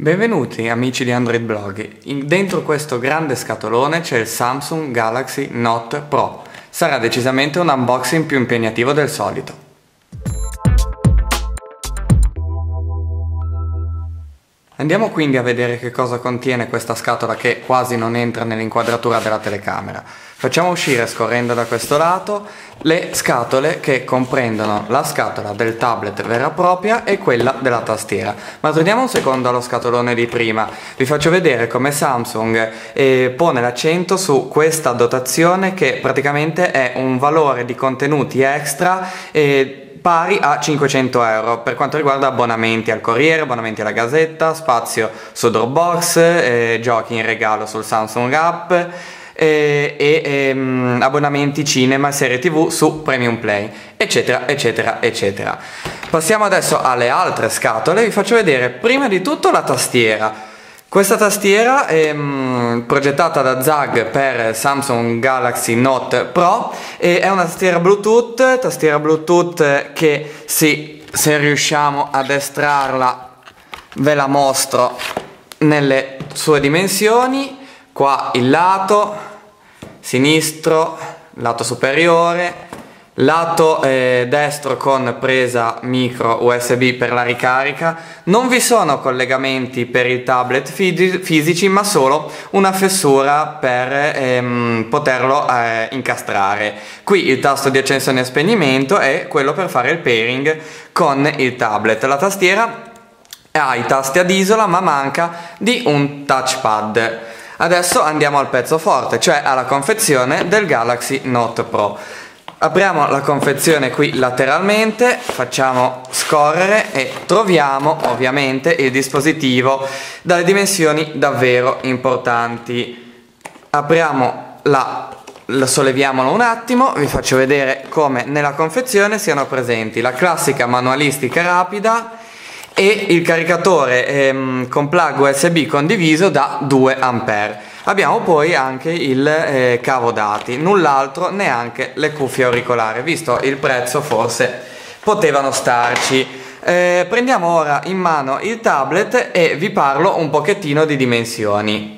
Benvenuti amici di Android Blog. In- dentro questo grande scatolone c'è il Samsung Galaxy Note Pro. Sarà decisamente un unboxing più impegnativo del solito. Andiamo quindi a vedere che cosa contiene questa scatola che quasi non entra nell'inquadratura della telecamera. Facciamo uscire scorrendo da questo lato le scatole che comprendono la scatola del tablet vera e propria e quella della tastiera. Ma torniamo un secondo allo scatolone di prima. Vi faccio vedere come Samsung eh, pone l'accento su questa dotazione che praticamente è un valore di contenuti extra eh, pari a 500 euro per quanto riguarda abbonamenti al Corriere, abbonamenti alla Gazzetta, spazio su Dropbox, eh, giochi in regalo sul Samsung App eh, e ehm, abbonamenti cinema, serie tv su Premium Play, eccetera, eccetera, eccetera. Passiamo adesso alle altre scatole, vi faccio vedere prima di tutto la tastiera. Questa tastiera è mh, progettata da Zag per Samsung Galaxy Note Pro e è una tastiera Bluetooth, tastiera Bluetooth che sì, se riusciamo ad estrarla ve la mostro nelle sue dimensioni, qua il lato sinistro, lato superiore, lato eh, destro con presa micro USB per la ricarica, non vi sono collegamenti per il tablet fisici ma solo una fessura per ehm, poterlo eh, incastrare. Qui il tasto di accensione e spegnimento è quello per fare il pairing con il tablet. La tastiera ha i tasti ad isola ma manca di un touchpad. Adesso andiamo al pezzo forte, cioè alla confezione del Galaxy Note Pro. Apriamo la confezione qui lateralmente, facciamo scorrere e troviamo ovviamente il dispositivo dalle dimensioni davvero importanti. Apriamo la la solleviamolo un attimo, vi faccio vedere come nella confezione siano presenti la classica manualistica rapida e il caricatore ehm, con plug USB condiviso da 2 A. Abbiamo poi anche il eh, cavo dati, null'altro neanche le cuffie auricolari, visto il prezzo forse potevano starci. Eh, prendiamo ora in mano il tablet e vi parlo un pochettino di dimensioni.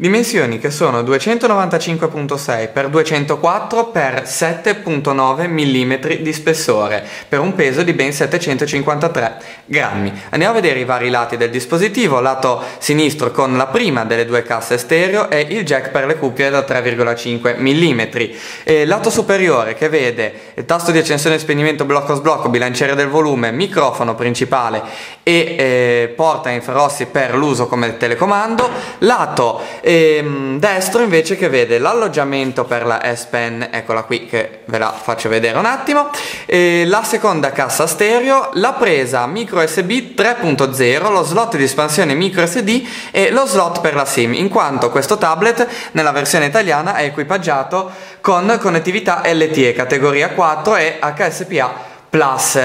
Dimensioni che sono 295.6 x 204 x 7.9 mm di spessore per un peso di ben 753 grammi. Andiamo a vedere i vari lati del dispositivo, lato sinistro con la prima delle due casse stereo e il jack per le cuffie da 3,5 mm. E lato superiore che vede il tasto di accensione e spegnimento blocco sblocco, bilanciere del volume, microfono principale e eh, porta infrarossi per l'uso come telecomando. Lato e ehm, destro invece che vede l'alloggiamento per la S Pen, eccola qui che ve la faccio vedere un attimo, e la seconda cassa stereo, la presa micro USB 3.0, lo slot di espansione micro SD e lo slot per la SIM, in quanto questo tablet nella versione italiana è equipaggiato con connettività LTE categoria 4 e HSPA Plus.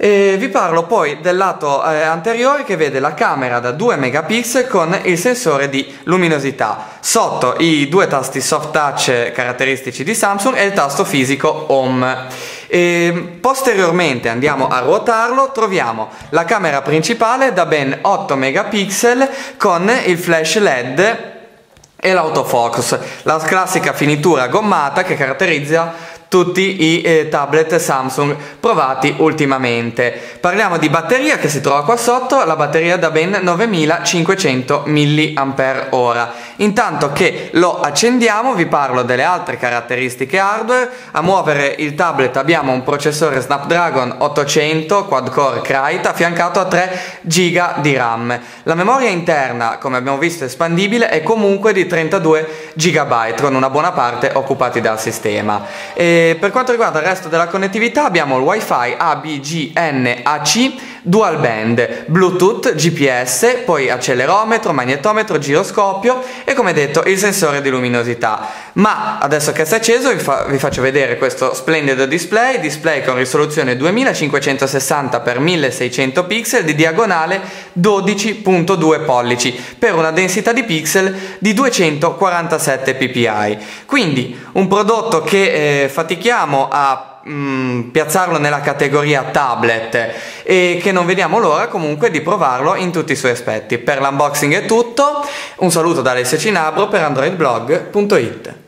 E vi parlo poi del lato eh, anteriore che vede la camera da 2 megapixel con il sensore di luminosità. Sotto i due tasti soft touch caratteristici di Samsung e il tasto fisico home. E posteriormente andiamo a ruotarlo, troviamo la camera principale da ben 8 megapixel con il flash LED e l'autofocus, la classica finitura gommata che caratterizza tutti i eh, tablet Samsung provati ultimamente. Parliamo di batteria che si trova qua sotto, la batteria da ben 9500 mAh. Intanto che lo accendiamo vi parlo delle altre caratteristiche hardware. A muovere il tablet abbiamo un processore Snapdragon 800 quad-core Krita affiancato a 3 GB di RAM. La memoria interna, come abbiamo visto espandibile, è comunque di 32 GB con una buona parte occupati dal sistema. E per quanto riguarda il resto della connettività abbiamo il wifi ABGNAC dual band, Bluetooth, GPS, poi accelerometro, magnetometro, giroscopio e come detto il sensore di luminosità. Ma adesso che si è acceso vi, fa- vi faccio vedere questo splendido display, display con risoluzione 2560 x 1600 pixel di diagonale 12.2 pollici per una densità di pixel di 247 ppi. Quindi un prodotto che eh, fatichiamo a mh, mm, piazzarlo nella categoria tablet e che non vediamo l'ora comunque di provarlo in tutti i suoi aspetti. Per l'unboxing è tutto, un saluto da Alessia Cinabro per androidblog.it.